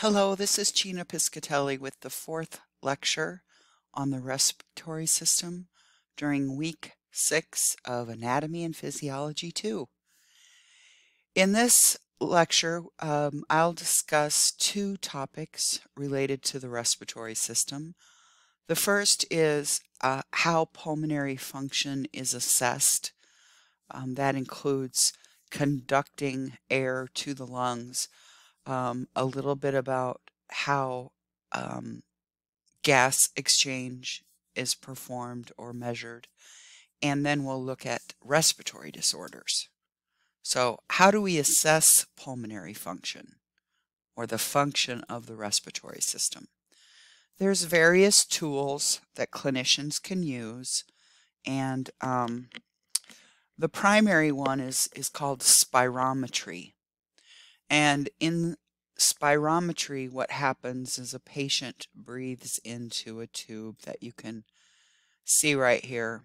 Hello, this is Gina Piscitelli with the fourth lecture on the respiratory system during week six of Anatomy and Physiology 2. In this lecture, um, I'll discuss two topics related to the respiratory system. The first is uh, how pulmonary function is assessed. Um, that includes conducting air to the lungs um, a little bit about how um, gas exchange is performed or measured, and then we'll look at respiratory disorders. So how do we assess pulmonary function or the function of the respiratory system? There's various tools that clinicians can use and um, the primary one is, is called spirometry. And in spirometry, what happens is a patient breathes into a tube that you can see right here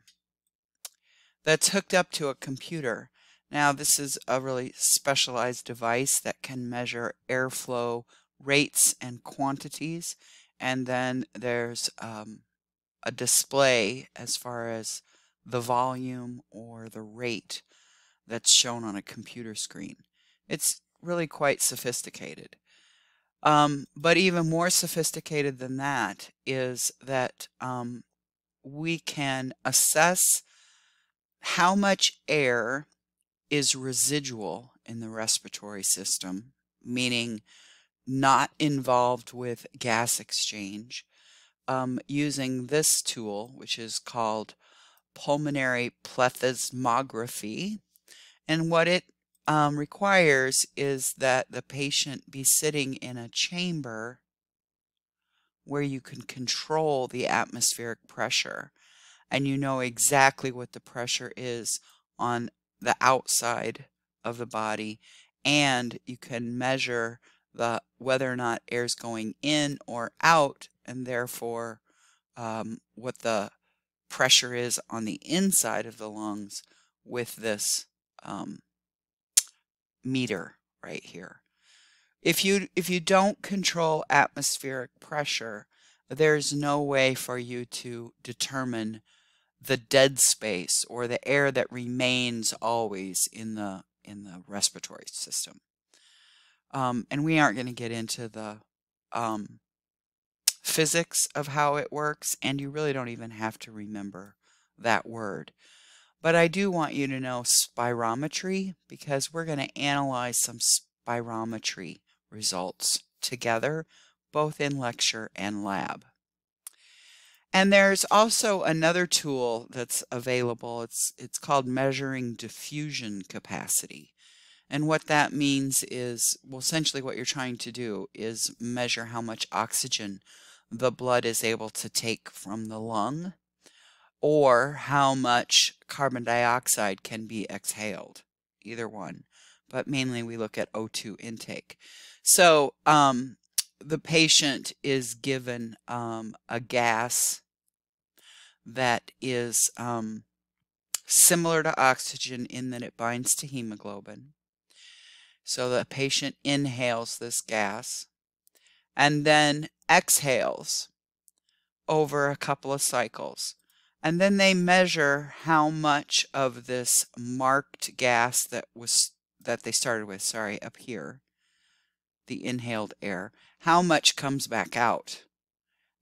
that's hooked up to a computer. Now, this is a really specialized device that can measure airflow rates and quantities. And then there's um, a display as far as the volume or the rate that's shown on a computer screen. It's really quite sophisticated. Um, but even more sophisticated than that is that um, we can assess how much air is residual in the respiratory system, meaning not involved with gas exchange, um, using this tool, which is called pulmonary plethysmography. And what it um, requires is that the patient be sitting in a chamber where you can control the atmospheric pressure. And you know exactly what the pressure is on the outside of the body and you can measure the whether or not air is going in or out and therefore um, what the pressure is on the inside of the lungs with this um, meter right here. If you if you don't control atmospheric pressure, there's no way for you to determine the dead space or the air that remains always in the in the respiratory system. Um, and we aren't going to get into the um, physics of how it works, and you really don't even have to remember that word. But I do want you to know spirometry because we're going to analyze some spirometry results together, both in lecture and lab. And there's also another tool that's available. It's, it's called measuring diffusion capacity. And what that means is, well, essentially what you're trying to do is measure how much oxygen the blood is able to take from the lung or how much carbon dioxide can be exhaled, either one. But mainly we look at O2 intake. So um, the patient is given um, a gas that is um, similar to oxygen in that it binds to hemoglobin. So the patient inhales this gas and then exhales over a couple of cycles. And then they measure how much of this marked gas that was that they started with, sorry, up here, the inhaled air, how much comes back out.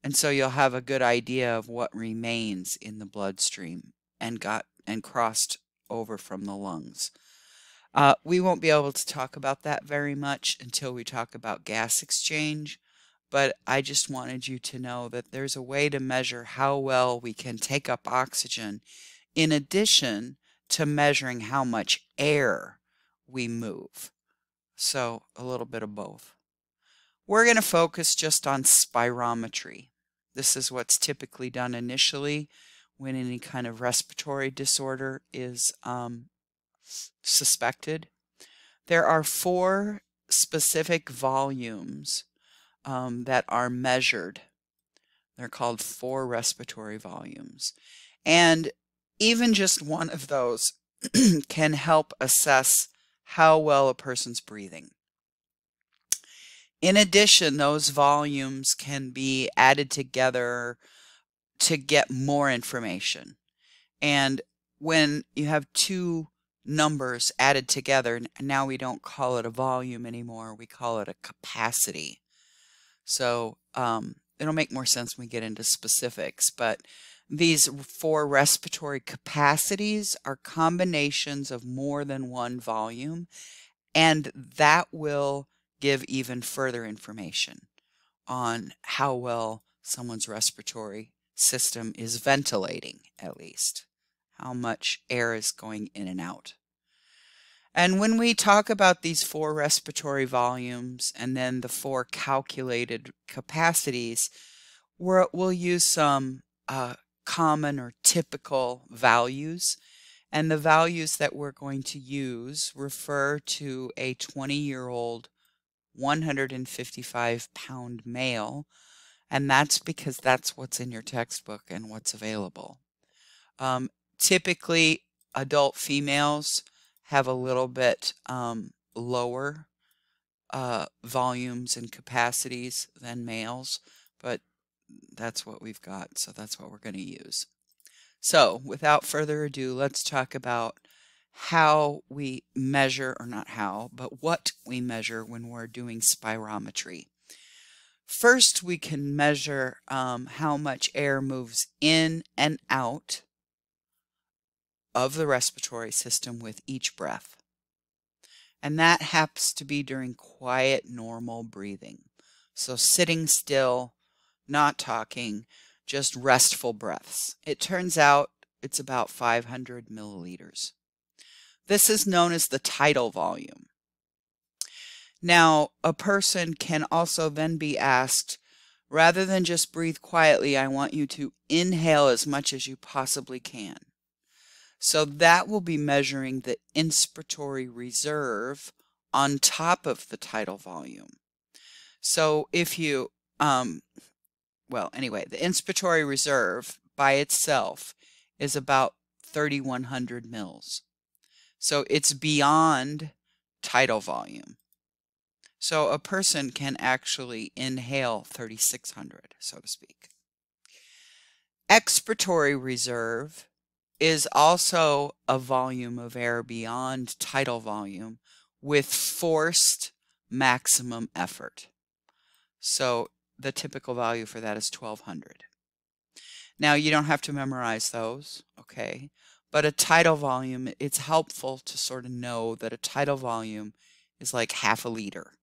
And so you'll have a good idea of what remains in the bloodstream and got and crossed over from the lungs. Uh, we won't be able to talk about that very much until we talk about gas exchange, but I just wanted you to know that there's a way to measure how well we can take up oxygen in addition to measuring how much air we move. So a little bit of both. We're going to focus just on spirometry. This is what's typically done initially when any kind of respiratory disorder is um, suspected. There are four specific volumes um, that are measured. They're called four respiratory volumes. And even just one of those can help assess how well a person's breathing. In addition, those volumes can be added together to get more information. And when you have two numbers added together, now we don't call it a volume anymore, we call it a capacity. So um, it'll make more sense when we get into specifics, but these four respiratory capacities are combinations of more than one volume, and that will give even further information on how well someone's respiratory system is ventilating, at least, how much air is going in and out. And when we talk about these four respiratory volumes and then the four calculated capacities, we will use some uh, common or typical values. And the values that we're going to use refer to a 20 year old 155 pound male. And that's because that's what's in your textbook and what's available. Um, typically, adult females have a little bit um, lower uh, volumes and capacities than males, but that's what we've got, so that's what we're going to use. So without further ado, let's talk about how we measure, or not how, but what we measure when we're doing spirometry. First, we can measure um, how much air moves in and out of the respiratory system with each breath. And that happens to be during quiet, normal breathing. So sitting still, not talking, just restful breaths. It turns out it's about 500 milliliters. This is known as the tidal volume. Now, a person can also then be asked, rather than just breathe quietly, I want you to inhale as much as you possibly can. So that will be measuring the inspiratory reserve on top of the tidal volume. So if you, um, well, anyway, the inspiratory reserve by itself is about 3,100 mils. So it's beyond tidal volume. So a person can actually inhale 3,600, so to speak. Expiratory reserve is also a volume of air beyond tidal volume with forced maximum effort. So the typical value for that is 1200. Now you don't have to memorize those, okay? But a tidal volume, it's helpful to sort of know that a tidal volume is like half a liter.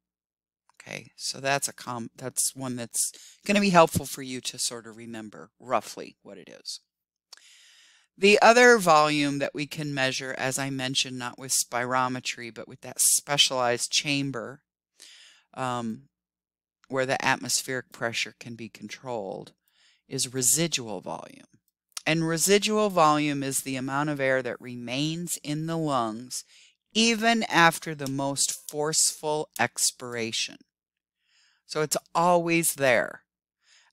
Okay, so that's a com that's one that's going to be helpful for you to sort of remember roughly what it is. The other volume that we can measure, as I mentioned, not with spirometry, but with that specialized chamber um, where the atmospheric pressure can be controlled, is residual volume. And residual volume is the amount of air that remains in the lungs even after the most forceful expiration. So it's always there.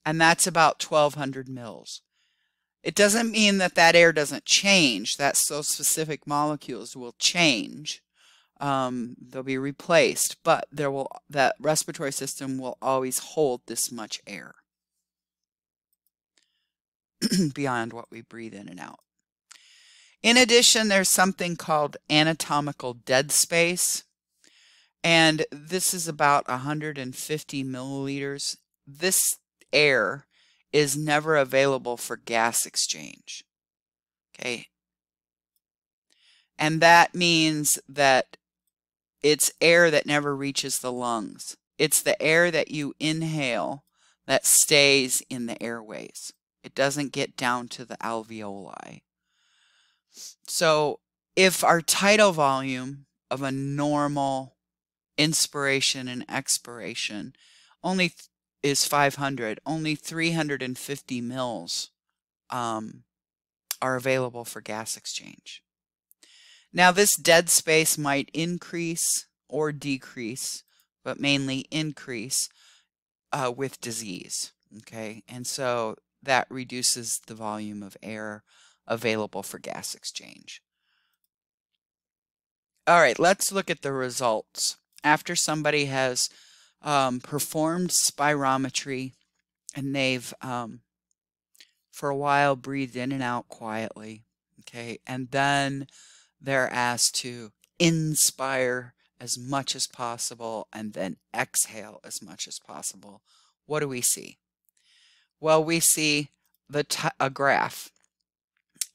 And that's about 1200 mils. It doesn't mean that that air doesn't change. That those specific molecules will change. Um, they'll be replaced, but there will that respiratory system will always hold this much air beyond what we breathe in and out. In addition, there's something called anatomical dead space, and this is about 150 milliliters. This air is never available for gas exchange. Okay. And that means that it's air that never reaches the lungs. It's the air that you inhale that stays in the airways. It doesn't get down to the alveoli. So if our tidal volume of a normal inspiration and expiration only is 500. Only 350 mils um, are available for gas exchange. Now this dead space might increase or decrease, but mainly increase uh, with disease. Okay, and so that reduces the volume of air available for gas exchange. All right, let's look at the results. After somebody has um, performed spirometry and they've um, for a while breathed in and out quietly okay? And then they're asked to inspire as much as possible and then exhale as much as possible. What do we see? Well we see the a graph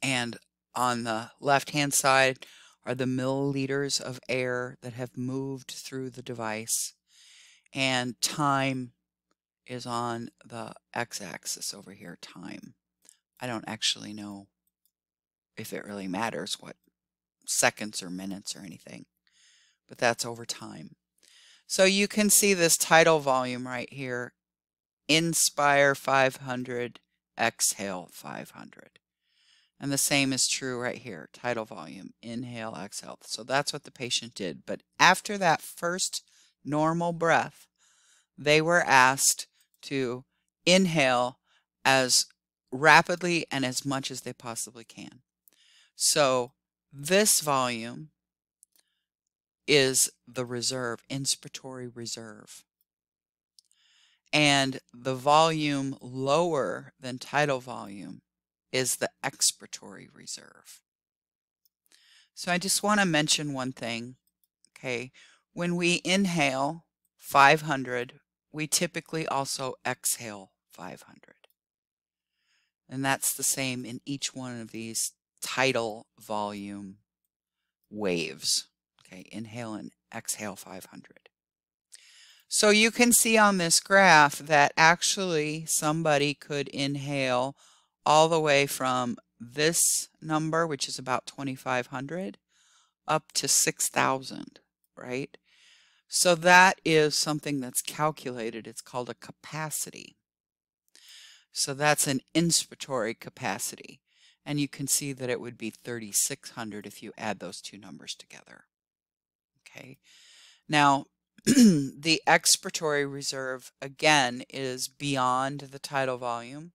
and on the left hand side are the milliliters of air that have moved through the device and time is on the x-axis over here, time. I don't actually know if it really matters what seconds or minutes or anything, but that's over time. So you can see this tidal volume right here, inspire 500, exhale 500. And the same is true right here, tidal volume, inhale, exhale. So that's what the patient did. But after that first normal breath, they were asked to inhale as rapidly and as much as they possibly can. So this volume is the reserve, inspiratory reserve. And the volume lower than tidal volume is the expiratory reserve. So I just want to mention one thing. Okay, when we inhale 500 we typically also exhale 500. And that's the same in each one of these tidal volume waves. Okay, inhale and exhale 500. So you can see on this graph that actually somebody could inhale all the way from this number, which is about 2,500, up to 6,000, right? So that is something that's calculated. It's called a capacity. So that's an inspiratory capacity. And you can see that it would be 3,600 if you add those two numbers together. Okay. Now, the expiratory reserve, again, is beyond the tidal volume.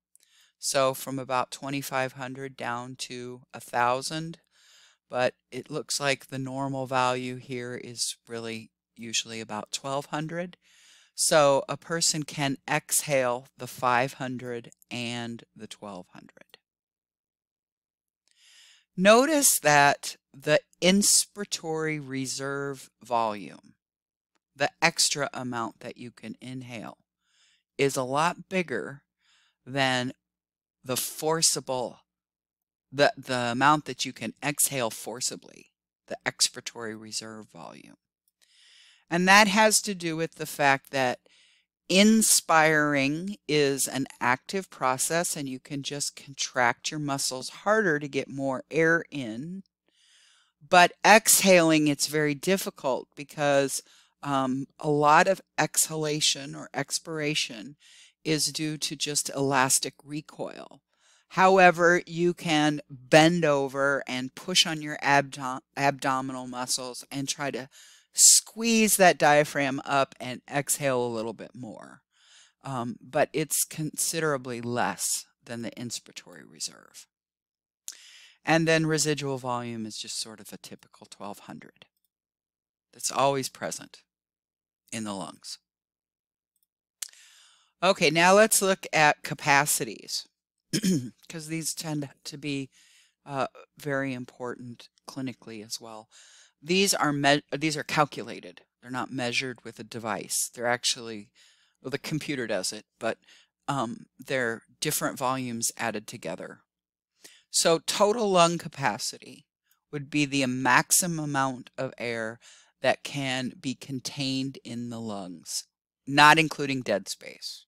So from about 2,500 down to 1,000. But it looks like the normal value here is really usually about 1200. So a person can exhale the 500 and the 1200. Notice that the inspiratory reserve volume, the extra amount that you can inhale, is a lot bigger than the forcible, the, the amount that you can exhale forcibly, the expiratory reserve volume. And that has to do with the fact that inspiring is an active process and you can just contract your muscles harder to get more air in. But exhaling, it's very difficult because um, a lot of exhalation or expiration is due to just elastic recoil. However, you can bend over and push on your abdom abdominal muscles and try to squeeze that diaphragm up and exhale a little bit more. Um, but it's considerably less than the inspiratory reserve. And then residual volume is just sort of a typical 1200 that's always present in the lungs. Okay, now let's look at capacities because these tend to be uh, very important clinically as well. These are these are calculated. They're not measured with a device. They're actually, well, the computer does it, but um, they're different volumes added together. So total lung capacity would be the maximum amount of air that can be contained in the lungs, not including dead space.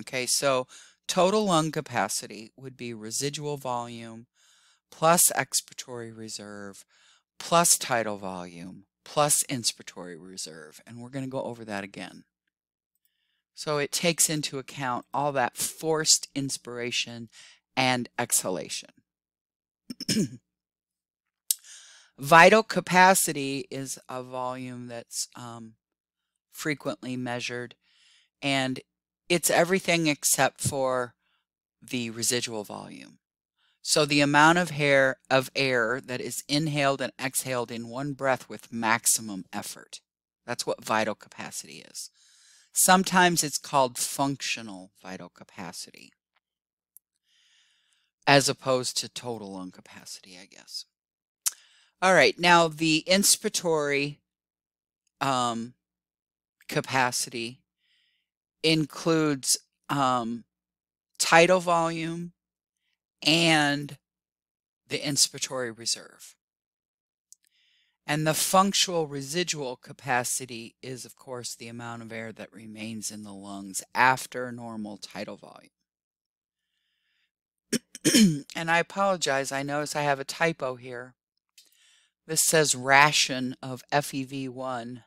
Okay, so total lung capacity would be residual volume plus expiratory reserve plus tidal volume plus inspiratory reserve. And we're going to go over that again. So it takes into account all that forced inspiration and exhalation. Vital capacity is a volume that's um, frequently measured and it's everything except for the residual volume. So the amount of hair of air that is inhaled and exhaled in one breath with maximum effort. That's what vital capacity is. Sometimes it's called functional vital capacity as opposed to total lung capacity, I guess. All right, now the inspiratory um, capacity includes um, tidal volume and the inspiratory reserve. And the functional residual capacity is, of course, the amount of air that remains in the lungs after normal tidal volume. and I apologize, I notice I have a typo here. This says ration of FEV1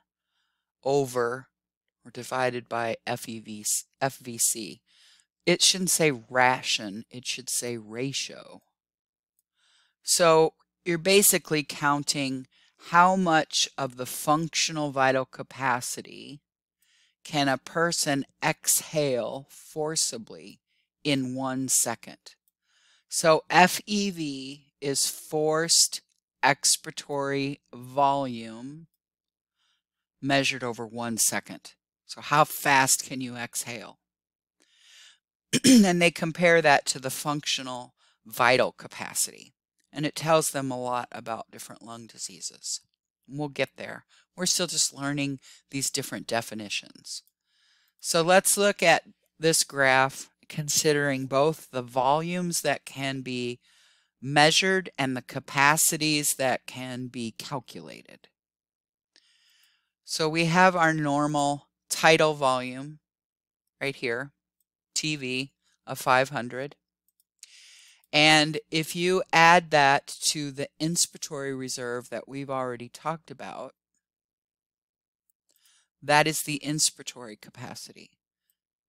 over or divided by FEV, FVC. It shouldn't say ration, it should say ratio. So you're basically counting how much of the functional vital capacity can a person exhale forcibly in one second. So FEV is forced expiratory volume measured over one second. So how fast can you exhale? and they compare that to the functional vital capacity. And it tells them a lot about different lung diseases. We'll get there. We're still just learning these different definitions. So let's look at this graph considering both the volumes that can be measured and the capacities that can be calculated. So we have our normal tidal volume right here, TV of 500. And if you add that to the inspiratory reserve that we've already talked about, that is the inspiratory capacity.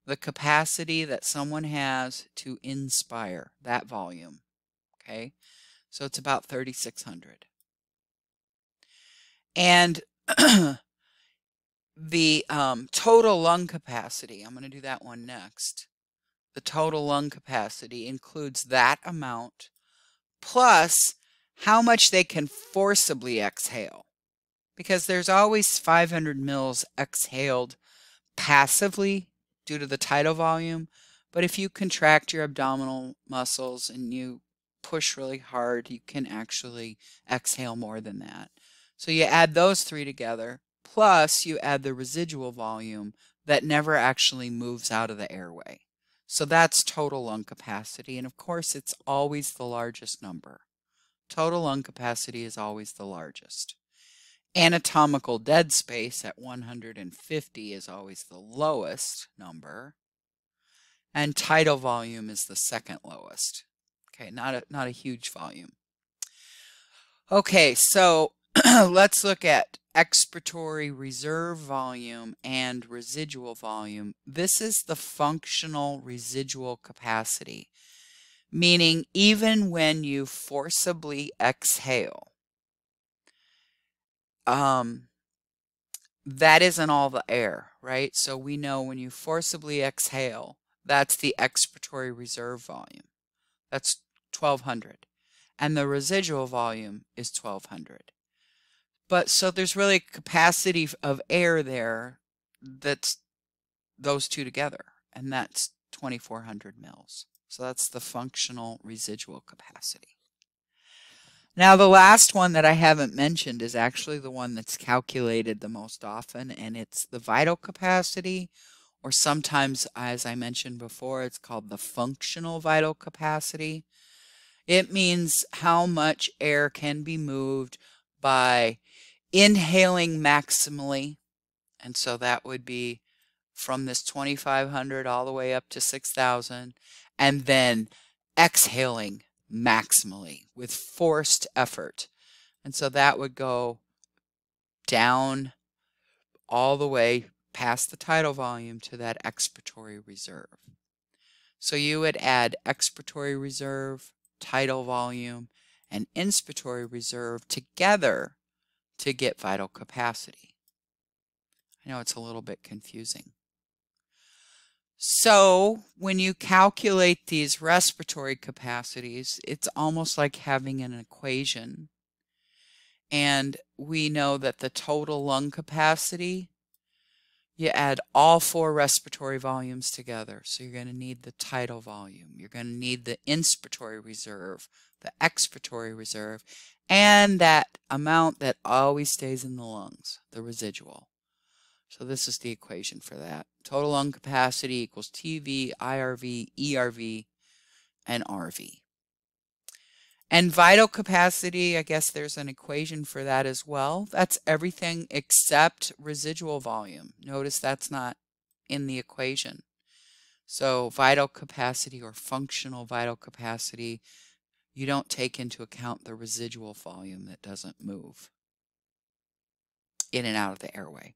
The capacity that someone has to inspire, that volume. Okay, so it's about 3,600. And the um, total lung capacity, I'm going to do that one next. The total lung capacity includes that amount plus how much they can forcibly exhale. Because there's always 500 mils exhaled passively due to the tidal volume. But if you contract your abdominal muscles and you push really hard, you can actually exhale more than that. So you add those three together, plus you add the residual volume that never actually moves out of the airway. So that's total lung capacity. And of course, it's always the largest number. Total lung capacity is always the largest. Anatomical dead space at 150 is always the lowest number. And tidal volume is the second lowest. Okay, not a, not a huge volume. Okay, so let's look at expiratory reserve volume and residual volume. This is the functional residual capacity, meaning even when you forcibly exhale, um, that isn't all the air, right? So we know when you forcibly exhale, that's the expiratory reserve volume. That's 1200. And the residual volume is 1200. But so there's really a capacity of air there that's those two together, and that's 2400 mils. So that's the functional residual capacity. Now the last one that I haven't mentioned is actually the one that's calculated the most often, and it's the vital capacity, or sometimes, as I mentioned before, it's called the functional vital capacity. It means how much air can be moved by inhaling maximally. And so that would be from this 2500 all the way up to 6000 and then exhaling maximally with forced effort. And so that would go down all the way past the tidal volume to that expiratory reserve. So you would add expiratory reserve, tidal volume, and inspiratory reserve together to get vital capacity. I know it's a little bit confusing. So when you calculate these respiratory capacities, it's almost like having an equation. And we know that the total lung capacity, you add all four respiratory volumes together. So you're going to need the tidal volume. You're going to need the inspiratory reserve, the expiratory reserve, and that amount that always stays in the lungs, the residual. So this is the equation for that. Total lung capacity equals TV, IRV, ERV, and RV. And vital capacity, I guess there's an equation for that as well. That's everything except residual volume. Notice that's not in the equation. So vital capacity or functional vital capacity, you don't take into account the residual volume that doesn't move in and out of the airway.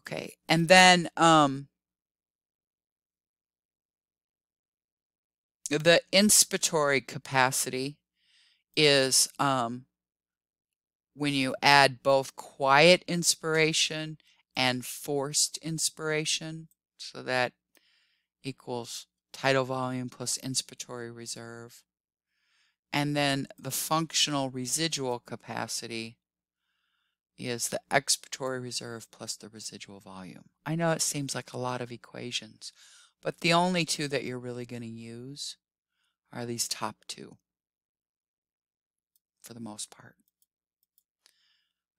Okay, and then um, the inspiratory capacity is um, when you add both quiet inspiration and forced inspiration. So that equals tidal volume plus inspiratory reserve. And then the functional residual capacity is the expiratory reserve plus the residual volume. I know it seems like a lot of equations, but the only two that you're really going to use are these top two for the most part.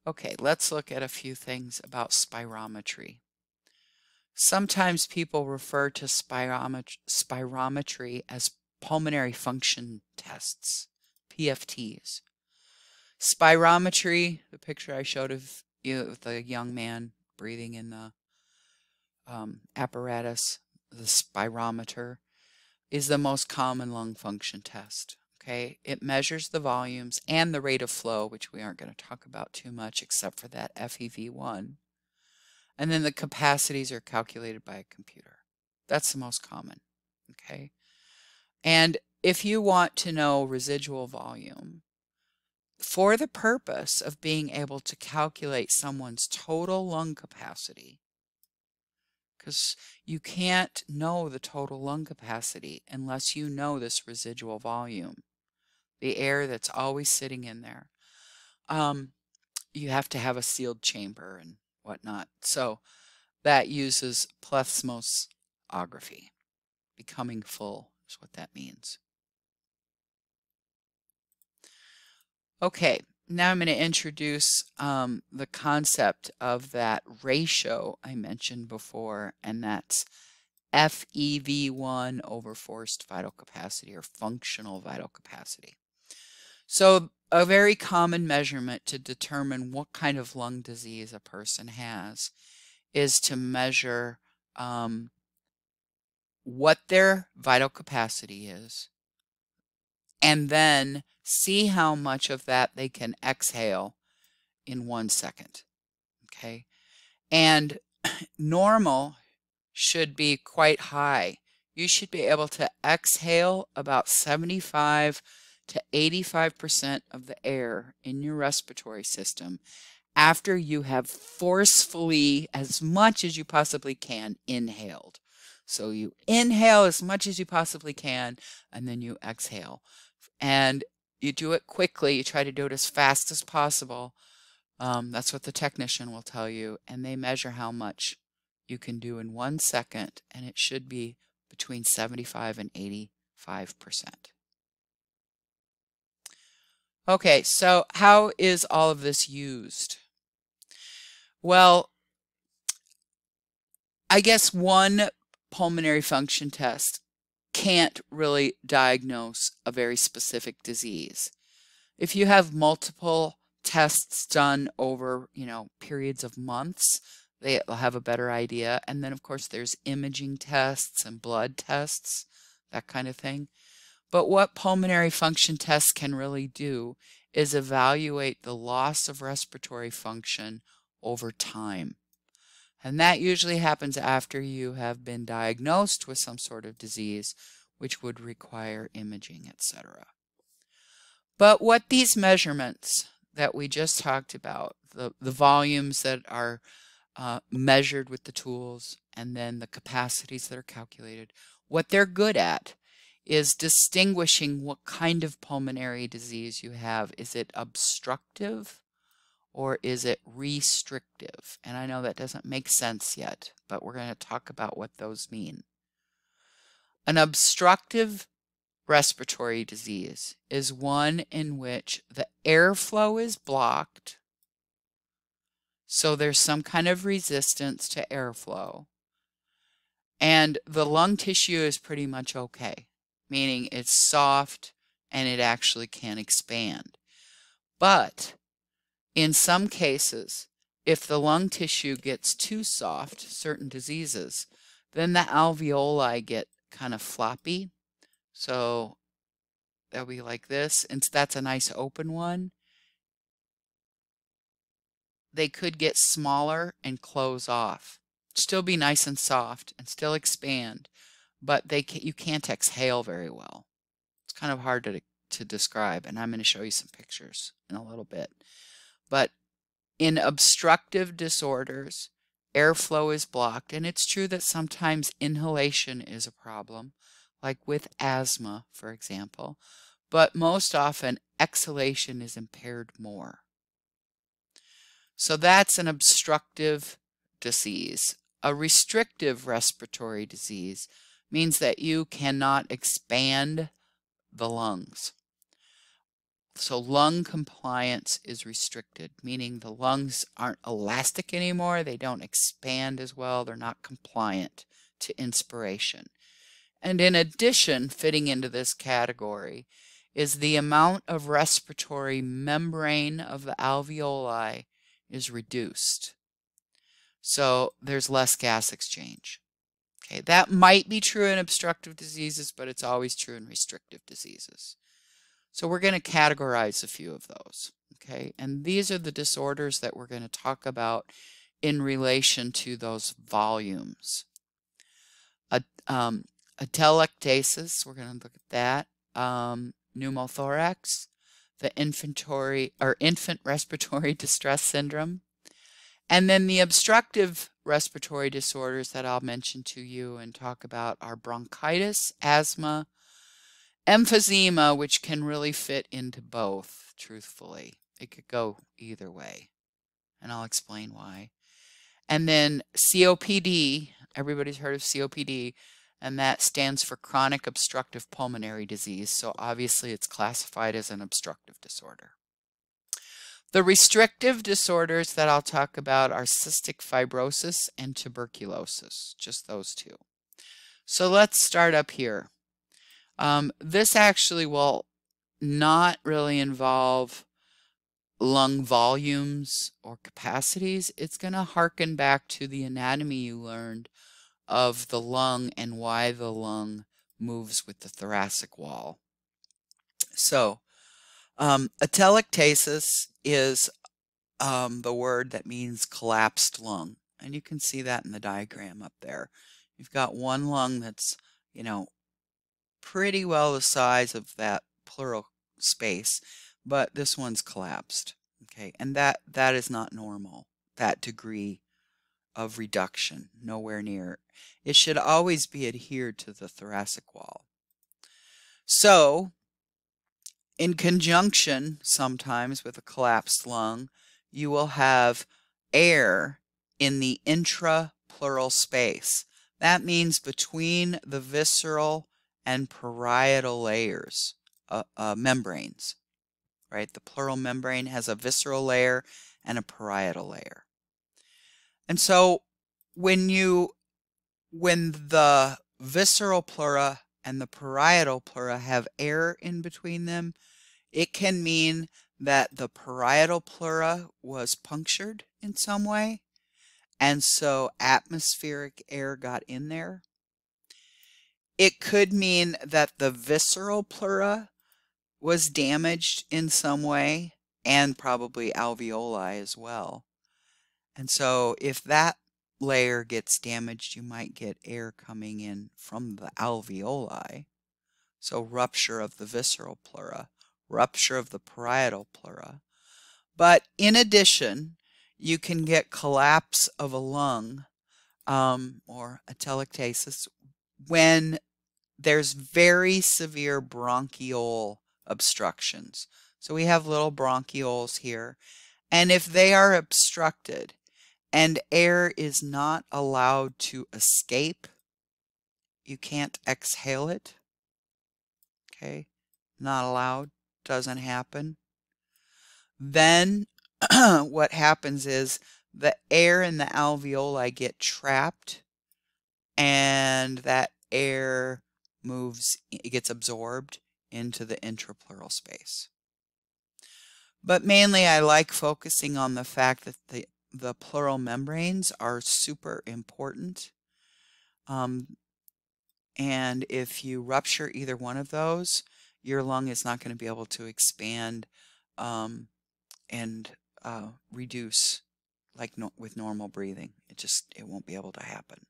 Okay, let's look at a few things about spirometry. Sometimes people refer to spirometry as pulmonary function tests, PFTs. Spirometry, the picture I showed of you with the young man breathing in the um, apparatus, the spirometer, is the most common lung function test. Okay, it measures the volumes and the rate of flow, which we aren't going to talk about too much except for that FEV1. And then the capacities are calculated by a computer. That's the most common. Okay, and if you want to know residual volume, for the purpose of being able to calculate someone's total lung capacity, because you can't know the total lung capacity unless you know this residual volume, the air that's always sitting in there. Um, you have to have a sealed chamber and whatnot. So that uses plethysmography. Becoming full is what that means. Okay, now I'm going to introduce um, the concept of that ratio I mentioned before, and that's FEV1 over forced vital capacity or functional vital capacity. So a very common measurement to determine what kind of lung disease a person has is to measure um, what their vital capacity is and then see how much of that they can exhale in one second. Okay. And normal should be quite high. You should be able to exhale about 75 to 85% of the air in your respiratory system after you have forcefully, as much as you possibly can, inhaled. So you inhale as much as you possibly can, and then you exhale and you do it quickly. You try to do it as fast as possible. Um, that's what the technician will tell you. And they measure how much you can do in one second, and it should be between 75 and 85 percent. Okay, so how is all of this used? Well, I guess one pulmonary function test can't really diagnose a very specific disease. If you have multiple tests done over, you know, periods of months, they'll have a better idea. And then, of course, there's imaging tests and blood tests, that kind of thing. But what pulmonary function tests can really do is evaluate the loss of respiratory function over time. And that usually happens after you have been diagnosed with some sort of disease, which would require imaging, etc. But what these measurements that we just talked about, the, the volumes that are uh, measured with the tools, and then the capacities that are calculated, what they're good at is distinguishing what kind of pulmonary disease you have. Is it obstructive or is it restrictive? And I know that doesn't make sense yet, but we're going to talk about what those mean. An obstructive respiratory disease is one in which the airflow is blocked, so there's some kind of resistance to airflow, and the lung tissue is pretty much okay, meaning it's soft and it actually can expand. But in some cases, if the lung tissue gets too soft, certain diseases, then the alveoli get kind of floppy. So they'll be like this, and that's a nice open one. They could get smaller and close off. Still be nice and soft and still expand, but they can, you can't exhale very well. It's kind of hard to, to describe, and I'm going to show you some pictures in a little bit. But in obstructive disorders, airflow is blocked. And it's true that sometimes inhalation is a problem, like with asthma, for example. But most often, exhalation is impaired more. So that's an obstructive disease. A restrictive respiratory disease means that you cannot expand the lungs. So lung compliance is restricted, meaning the lungs aren't elastic anymore. They don't expand as well. They're not compliant to inspiration. And in addition, fitting into this category is the amount of respiratory membrane of the alveoli is reduced. So there's less gas exchange. Okay, that might be true in obstructive diseases, but it's always true in restrictive diseases. So we're going to categorize a few of those. Okay, and these are the disorders that we're going to talk about in relation to those volumes. A, um, atelectasis, we're going to look at that. Um, pneumothorax, the infantory or infant respiratory distress syndrome, and then the obstructive respiratory disorders that I'll mention to you and talk about are bronchitis, asthma, emphysema, which can really fit into both, truthfully. It could go either way, and I'll explain why. And then COPD, everybody's heard of COPD, and that stands for chronic obstructive pulmonary disease. So obviously it's classified as an obstructive disorder. The restrictive disorders that I'll talk about are cystic fibrosis and tuberculosis, just those two. So let's start up here. Um, this actually will not really involve lung volumes or capacities. It's going to harken back to the anatomy you learned of the lung and why the lung moves with the thoracic wall. So, um, atelectasis is um, the word that means collapsed lung. And you can see that in the diagram up there. You've got one lung that's, you know, pretty well the size of that pleural space, but this one's collapsed. Okay, and that that is not normal. That degree of reduction, nowhere near. It should always be adhered to the thoracic wall. So, in conjunction sometimes with a collapsed lung, you will have air in the intrapleural space. That means between the visceral and parietal layers, uh, uh, membranes, right? The pleural membrane has a visceral layer and a parietal layer. And so when you, when the visceral pleura and the parietal pleura have air in between them, it can mean that the parietal pleura was punctured in some way, and so atmospheric air got in there. It could mean that the visceral pleura was damaged in some way and probably alveoli as well. And so if that layer gets damaged, you might get air coming in from the alveoli. So rupture of the visceral pleura, rupture of the parietal pleura. But in addition, you can get collapse of a lung um, or atelectasis when there's very severe bronchial obstructions. So we have little bronchioles here, And if they are obstructed and air is not allowed to escape, you can't exhale it. Okay, not allowed, doesn't happen. Then what happens is the air in the alveoli get trapped and that air moves, it gets absorbed into the intrapleural space. But mainly I like focusing on the fact that the, the pleural membranes are super important. Um, and if you rupture either one of those, your lung is not going to be able to expand um, and uh, reduce like no, with normal breathing. It just, it won't be able to happen.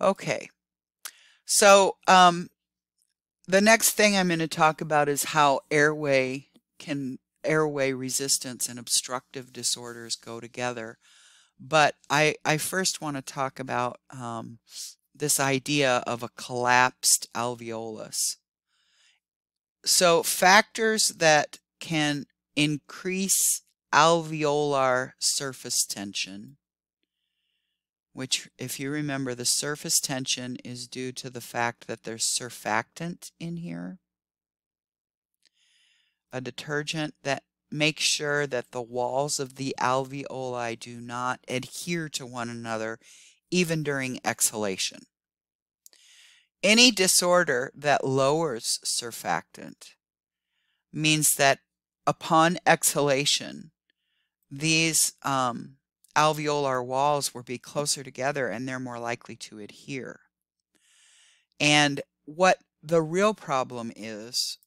Okay, so um, the next thing I'm going to talk about is how airway can airway resistance and obstructive disorders go together. But I, I first want to talk about um, this idea of a collapsed alveolus. So factors that can increase alveolar surface tension, which if you remember the surface tension is due to the fact that there's surfactant in here, a detergent that makes sure that the walls of the alveoli do not adhere to one another even during exhalation. Any disorder that lowers surfactant means that upon exhalation, these um, alveolar walls will be closer together and they're more likely to adhere. And what the real problem is,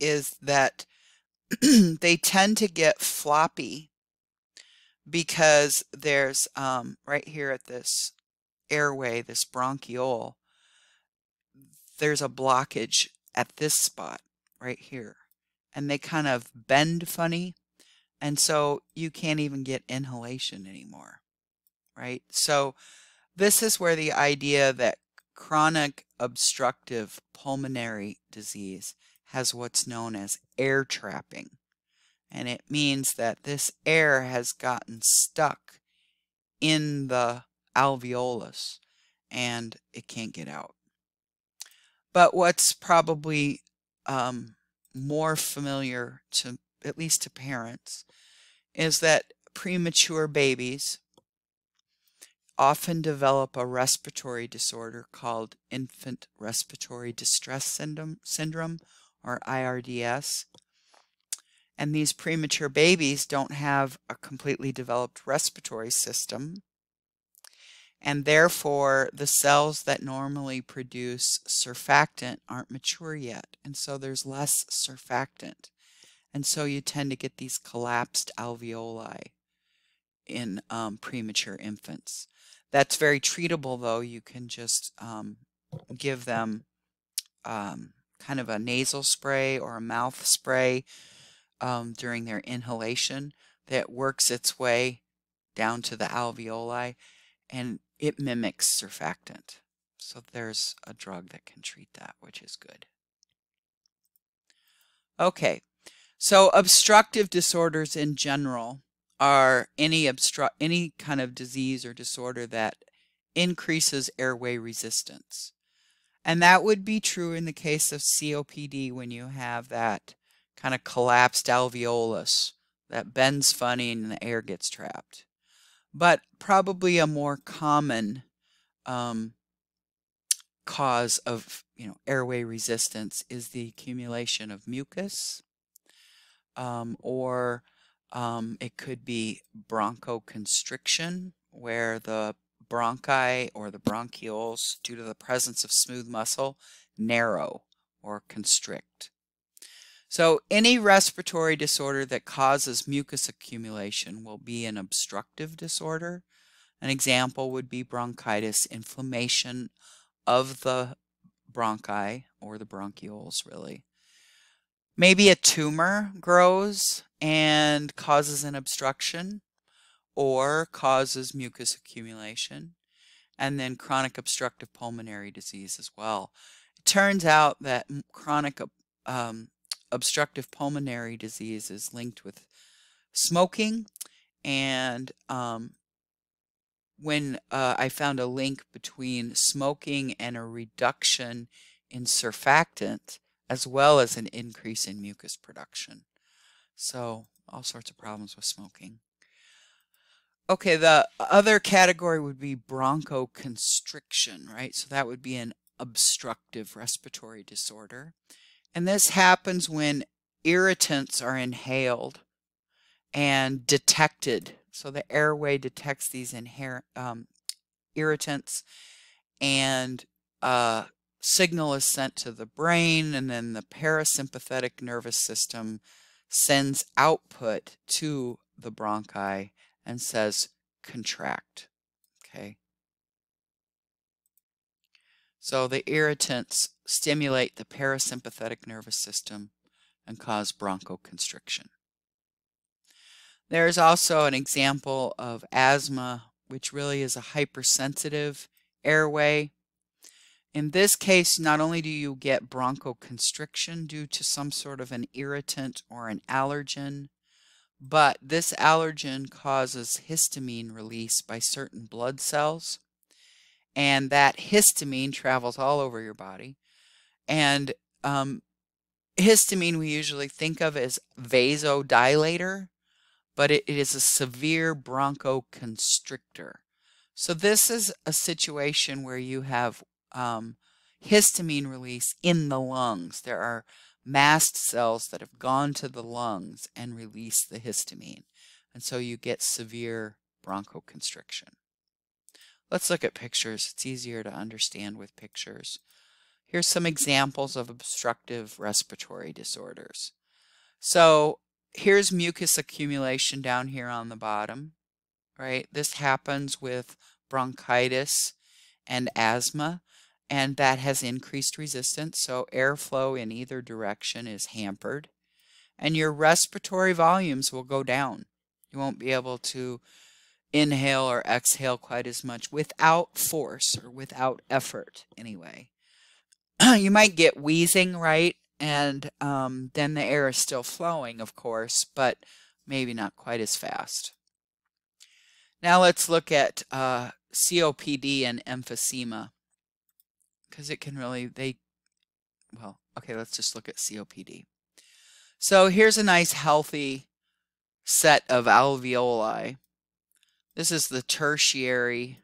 is that they tend to get floppy because there's um, right here at this airway, this bronchiole, there's a blockage at this spot right here. And they kind of bend funny. And so you can't even get inhalation anymore, right? So this is where the idea that chronic obstructive pulmonary disease has what's known as air trapping. And it means that this air has gotten stuck in the alveolus and it can't get out. But what's probably um, more familiar to at least to parents is that premature babies often develop a respiratory disorder called infant respiratory distress syndrome, syndrome or IRDS. And these premature babies don't have a completely developed respiratory system and therefore the cells that normally produce surfactant aren't mature yet and so there's less surfactant and so you tend to get these collapsed alveoli in um, premature infants that's very treatable though you can just um, give them um, kind of a nasal spray or a mouth spray um, during their inhalation that works its way down to the alveoli and it mimics surfactant. So there's a drug that can treat that, which is good. Okay, so obstructive disorders in general are any obstru- any kind of disease or disorder that increases airway resistance. And that would be true in the case of COPD when you have that kind of collapsed alveolus that bends funny and the air gets trapped. But probably a more common um, cause of you know airway resistance is the accumulation of mucus, um, or um, it could be bronchoconstriction, where the bronchi or the bronchioles, due to the presence of smooth muscle, narrow or constrict. So any respiratory disorder that causes mucus accumulation will be an obstructive disorder. An example would be bronchitis, inflammation of the bronchi or the bronchioles really. Maybe a tumor grows and causes an obstruction or causes mucus accumulation and then chronic obstructive pulmonary disease as well. It turns out that chronic um, obstructive pulmonary disease is linked with smoking and um, when uh, I found a link between smoking and a reduction in surfactant as well as an increase in mucus production. So all sorts of problems with smoking. Okay, the other category would be bronchoconstriction, right? So that would be an obstructive respiratory disorder. And this happens when irritants are inhaled and detected. So the airway detects these inherent um, irritants and uh, signal is sent to the brain and then the parasympathetic nervous system sends output to the bronchi and says contract. Okay. So the irritants stimulate the parasympathetic nervous system and cause bronchoconstriction. There's also an example of asthma, which really is a hypersensitive airway in this case, not only do you get bronchoconstriction due to some sort of an irritant or an allergen, but this allergen causes histamine release by certain blood cells. And that histamine travels all over your body. And um, histamine we usually think of as vasodilator, but it, it is a severe bronchoconstrictor. So this is a situation where you have um, histamine release in the lungs. There are mast cells that have gone to the lungs and release the histamine. And so you get severe bronchoconstriction. Let's look at pictures. It's easier to understand with pictures. Here's some examples of obstructive respiratory disorders. So here's mucus accumulation down here on the bottom, right? This happens with bronchitis and asthma and that has increased resistance, so airflow in either direction is hampered, and your respiratory volumes will go down. You won't be able to inhale or exhale quite as much without force or without effort anyway. you might get wheezing, right? And um, then the air is still flowing, of course, but maybe not quite as fast. Now let's look at uh, COPD and emphysema because it can really, they, well, okay, let's just look at COPD. So here's a nice healthy set of alveoli. This is the tertiary,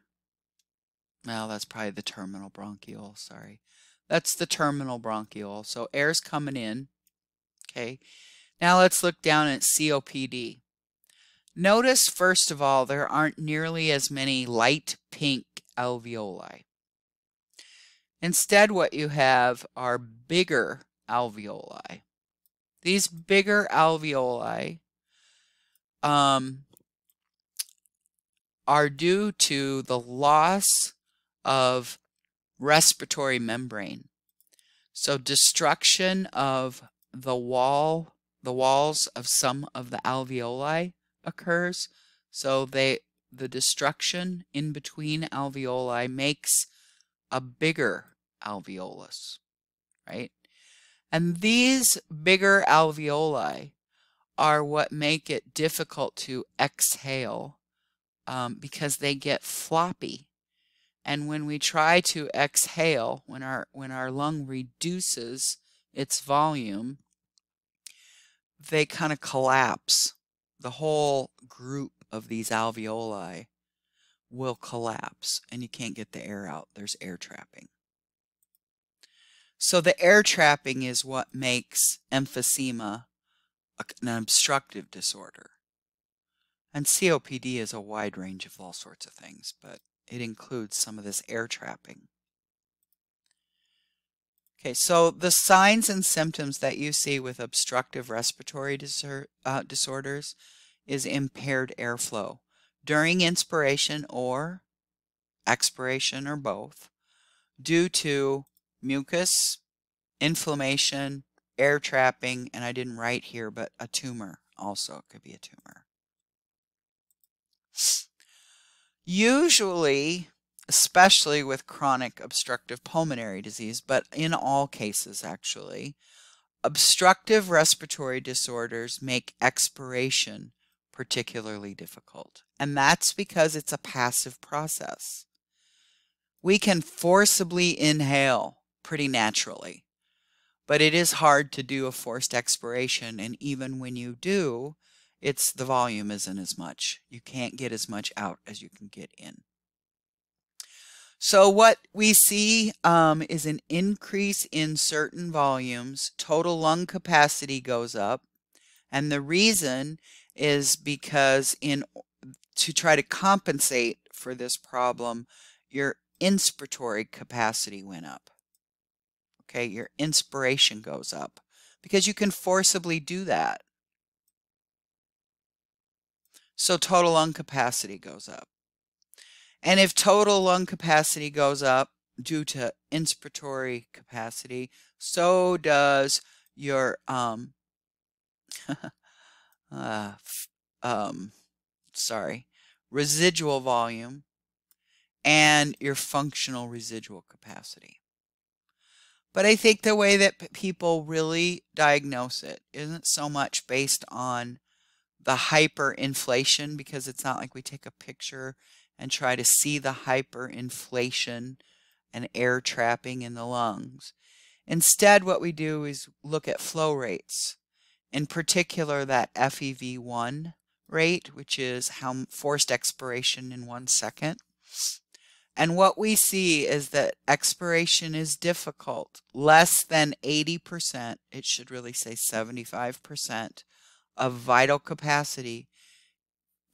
well, that's probably the terminal bronchiole, sorry. That's the terminal bronchiole. So air's coming in, okay. Now let's look down at COPD. Notice, first of all, there aren't nearly as many light pink alveoli. Instead, what you have are bigger alveoli. These bigger alveoli um, are due to the loss of respiratory membrane. So destruction of the wall, the walls of some of the alveoli occurs. So they the destruction in between alveoli makes a bigger alveolus, right? And these bigger alveoli are what make it difficult to exhale um, because they get floppy. And when we try to exhale, when our, when our lung reduces its volume, they kind of collapse. The whole group of these alveoli will collapse and you can't get the air out. There's air trapping. So the air trapping is what makes emphysema an obstructive disorder. And COPD is a wide range of all sorts of things, but it includes some of this air trapping. Okay, so the signs and symptoms that you see with obstructive respiratory uh, disorders is impaired airflow during inspiration or expiration or both due to mucus, inflammation, air trapping, and I didn't write here, but a tumor also could be a tumor. Usually, especially with chronic obstructive pulmonary disease, but in all cases actually, Obstructive respiratory disorders make expiration particularly difficult, and that's because it's a passive process. We can forcibly inhale pretty naturally, but it is hard to do a forced expiration, and even when you do, it's the volume isn't as much. You can't get as much out as you can get in. So what we see um, is an increase in certain volumes. Total lung capacity goes up. And the reason is because in to try to compensate for this problem, your inspiratory capacity went up. Okay, your inspiration goes up because you can forcibly do that. So total lung capacity goes up. And if total lung capacity goes up due to inspiratory capacity, so does your um, uh, um, sorry, residual volume and your functional residual capacity. But I think the way that people really diagnose it isn't so much based on the hyperinflation because it's not like we take a picture and try to see the hyperinflation and air trapping in the lungs. Instead, what we do is look at flow rates, in particular that FEV1 rate, which is how forced expiration in one second. And what we see is that expiration is difficult. Less than 80%, it should really say 75% of vital capacity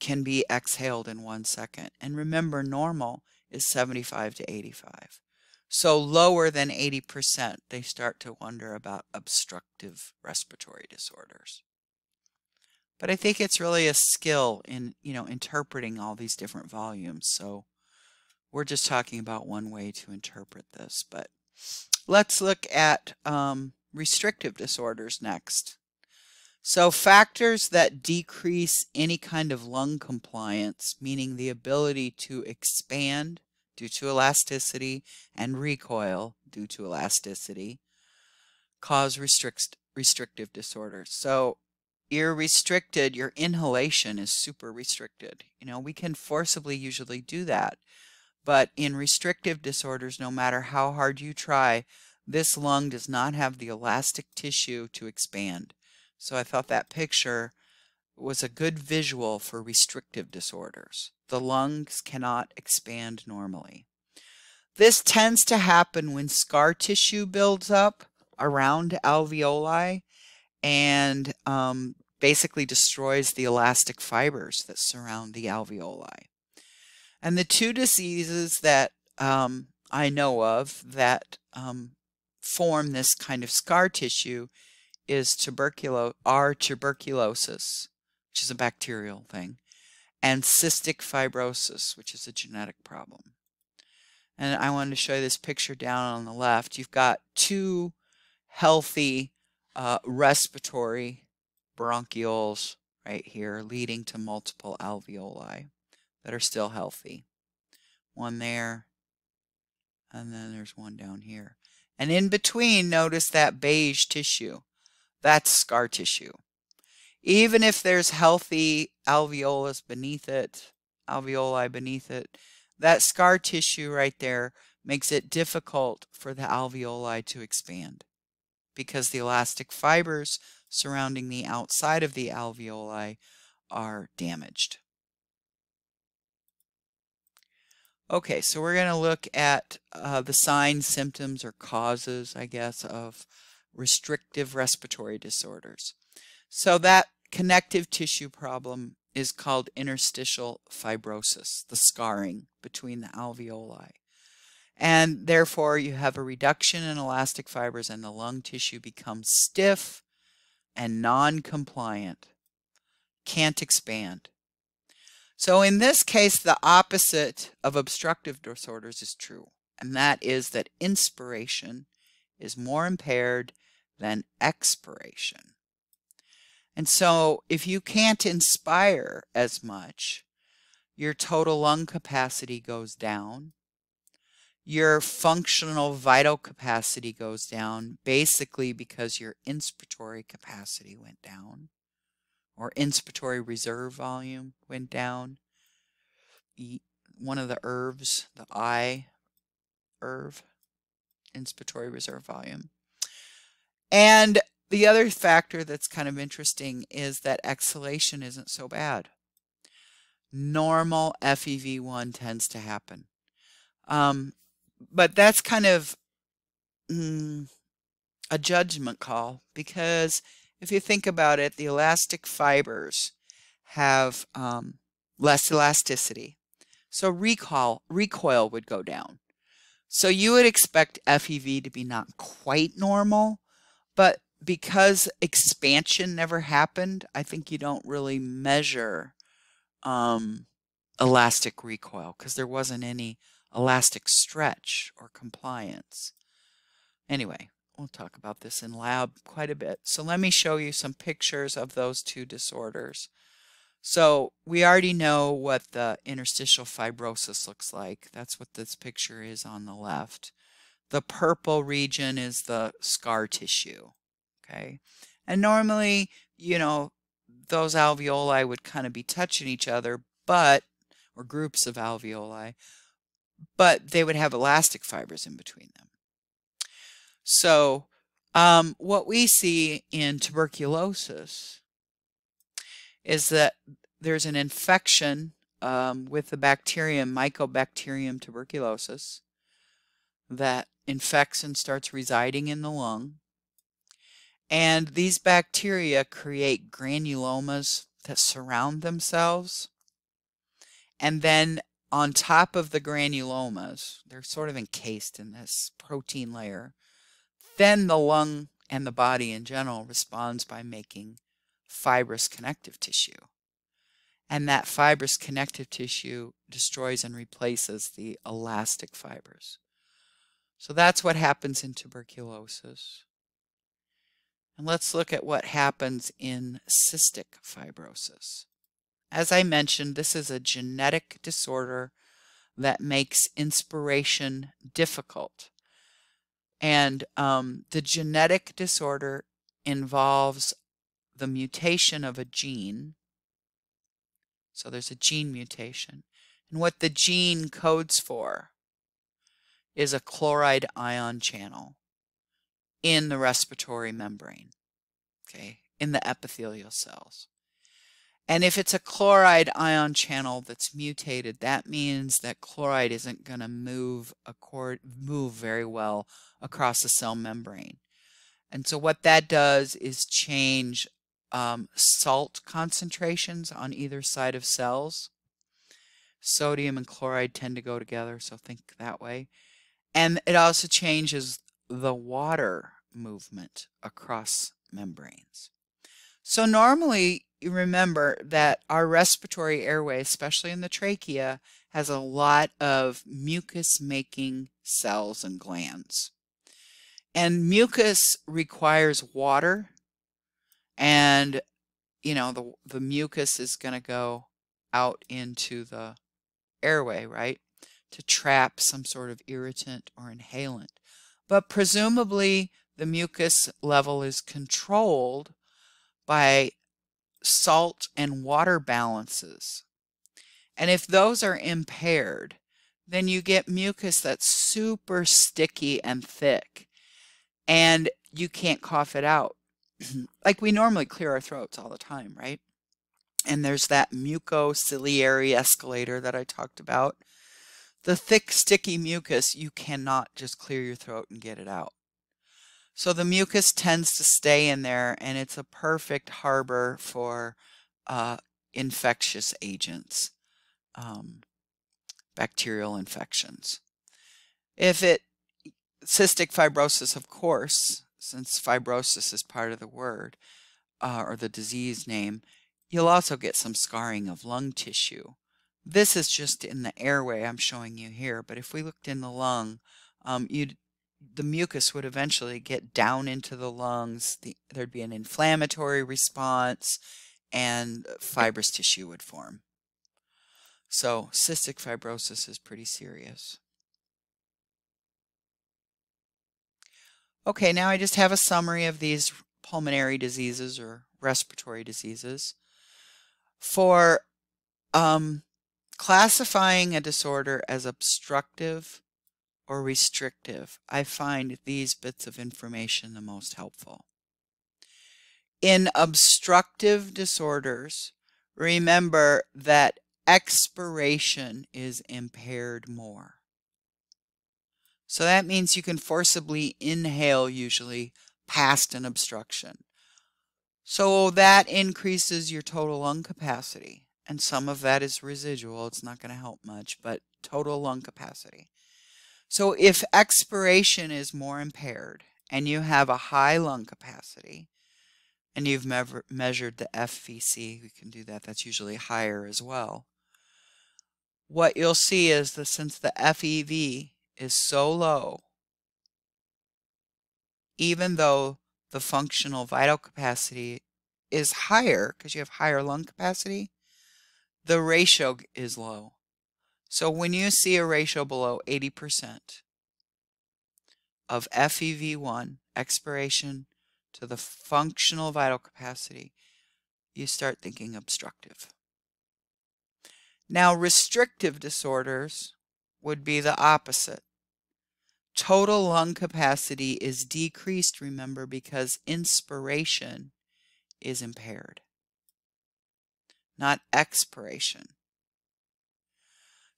can be exhaled in one second. And remember, normal is 75 to 85. So lower than 80%, they start to wonder about obstructive respiratory disorders. But I think it's really a skill in, you know, interpreting all these different volumes. So we're just talking about one way to interpret this. But let's look at um, restrictive disorders next. So factors that decrease any kind of lung compliance, meaning the ability to expand due to elasticity and recoil due to elasticity, cause restrict, restrictive disorders. So you're restricted, your inhalation is super restricted. You know, we can forcibly usually do that. But in restrictive disorders, no matter how hard you try, this lung does not have the elastic tissue to expand. So I thought that picture was a good visual for restrictive disorders. The lungs cannot expand normally. This tends to happen when scar tissue builds up around alveoli and um, basically destroys the elastic fibers that surround the alveoli. And the two diseases that um, I know of that um, form this kind of scar tissue is tuberculo are tuberculosis, which is a bacterial thing, and cystic fibrosis, which is a genetic problem. And I wanted to show you this picture down on the left. You've got two healthy uh, respiratory bronchioles right here leading to multiple alveoli that are still healthy. One there, and then there's one down here. And in between, notice that beige tissue. That's scar tissue. Even if there's healthy alveolus beneath it, alveoli beneath it, that scar tissue right there makes it difficult for the alveoli to expand because the elastic fibers surrounding the outside of the alveoli are damaged. Okay, so we're going to look at uh, the signs, symptoms, or causes, I guess, of restrictive respiratory disorders. So that connective tissue problem is called interstitial fibrosis, the scarring between the alveoli. And therefore, you have a reduction in elastic fibers and the lung tissue becomes stiff and non-compliant, can't expand. So in this case, the opposite of obstructive disorders is true, and that is that inspiration is more impaired than expiration. And so if you can't inspire as much, your total lung capacity goes down. your functional vital capacity goes down basically because your inspiratory capacity went down or inspiratory reserve volume went down. One of the IRVs, the I IRV, inspiratory reserve volume. And the other factor that's kind of interesting is that exhalation isn't so bad. Normal FEV1 tends to happen. Um, but that's kind of mm, a judgment call because if you think about it, the elastic fibers have um, less elasticity. So recoil, recoil would go down. So you would expect FEV to be not quite normal, but because expansion never happened, I think you don't really measure um, elastic recoil because there wasn't any elastic stretch or compliance. Anyway, we'll talk about this in lab quite a bit. So let me show you some pictures of those two disorders. So we already know what the interstitial fibrosis looks like. That's what this picture is on the left. The purple region is the scar tissue, okay? And normally, you know, those alveoli would kind of be touching each other, but, or groups of alveoli, but they would have elastic fibers in between them. So um, what we see in tuberculosis is that there's an infection um, with the bacterium, Mycobacterium tuberculosis, that infects and starts residing in the lung. And these bacteria create granulomas that surround themselves. And then on top of the granulomas, they're sort of encased in this protein layer. Then the lung and the body in general responds by making fibrous connective tissue. And that fibrous connective tissue destroys and replaces the elastic fibers. So that's what happens in tuberculosis. And let's look at what happens in cystic fibrosis. As I mentioned, this is a genetic disorder that makes inspiration difficult. And um, the genetic disorder involves the mutation of a gene. So there's a gene mutation. And what the gene codes for is a chloride ion channel in the respiratory membrane, okay, in the epithelial cells. And if it's a chloride ion channel that's mutated, that means that chloride isn't going to move accord, move very well across the cell membrane. And so what that does is change um, salt concentrations on either side of cells. Sodium and chloride tend to go together, so think that way. And it also changes the water movement across membranes. So normally you remember that our respiratory airway, especially in the trachea, has a lot of mucus making cells and glands. And mucus requires water and you know the the mucus is going to go out into the airway, right? To trap some sort of irritant or inhalant. But presumably the mucus level is controlled by salt and water balances. And if those are impaired, then you get mucus that's super sticky and thick and you can't cough it out. like we normally clear our throats all the time, right? And there's that mucociliary escalator that I talked about. The thick, sticky mucus, you cannot just clear your throat and get it out. So the mucus tends to stay in there and it's a perfect harbor for uh, infectious agents, um, bacterial infections. If it, cystic fibrosis, of course, since fibrosis is part of the word uh, or the disease name, you'll also get some scarring of lung tissue. This is just in the airway I'm showing you here, but if we looked in the lung, um, you'd the mucus would eventually get down into the lungs. The, there'd be an inflammatory response and fibrous tissue would form. So cystic fibrosis is pretty serious. Okay, now I just have a summary of these pulmonary diseases or respiratory diseases. For um, classifying a disorder as obstructive or restrictive, I find these bits of information the most helpful. In obstructive disorders, remember that expiration is impaired more. So that means you can forcibly inhale usually past an obstruction. So that increases your total lung capacity. And some of that is residual. It's not going to help much, but total lung capacity. So if expiration is more impaired and you have a high lung capacity and you've me measured the FVC, we can do that. That's usually higher as well. What you'll see is that since the FEV is so low, even though the functional vital capacity is higher because you have higher lung capacity, the ratio is low. So when you see a ratio below 80% of FEV1 expiration to the functional vital capacity, you start thinking obstructive. Now restrictive disorders would be the opposite. Total lung capacity is decreased, remember, because inspiration is impaired, not expiration.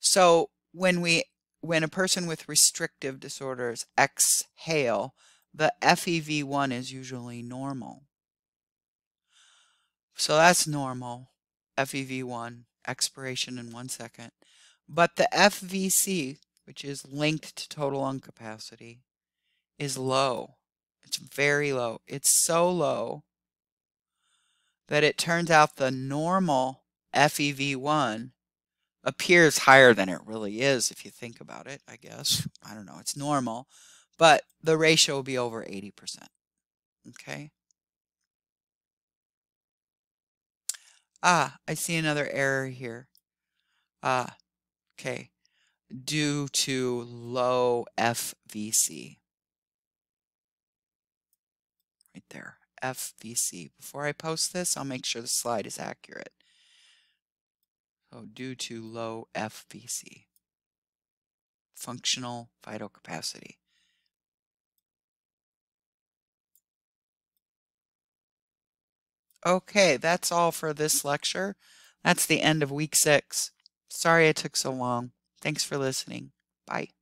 So when we when a person with restrictive disorders exhale, the FEV1 is usually normal. So that's normal, FEV1, expiration in one second. But the FVC, which is linked to total lung capacity, is low. It's very low. It's so low that it turns out the normal FEV1 appears higher than it really is if you think about it, I guess. I don't know, it's normal, but the ratio will be over 80%. Okay? Ah, I see another error here. Ah, Okay, due to low FVC. Right there, FVC. Before I post this, I'll make sure the slide is accurate. So due to low FVC, functional vital capacity. Okay, that's all for this lecture. That's the end of week six. Sorry it took so long. Thanks for listening. Bye.